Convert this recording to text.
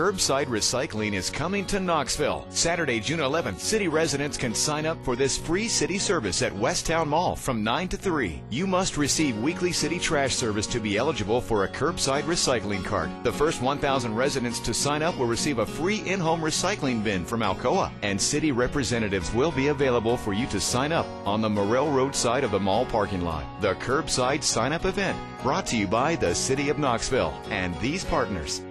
Curbside Recycling is coming to Knoxville. Saturday, June 11th, city residents can sign up for this free city service at West Town Mall from 9 to 3. You must receive weekly city trash service to be eligible for a curbside recycling cart. The first 1,000 residents to sign up will receive a free in-home recycling bin from Alcoa, and city representatives will be available for you to sign up on the Morrell Road side of the mall parking lot. The Curbside Sign Up event brought to you by the City of Knoxville and these partners.